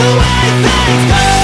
the way things go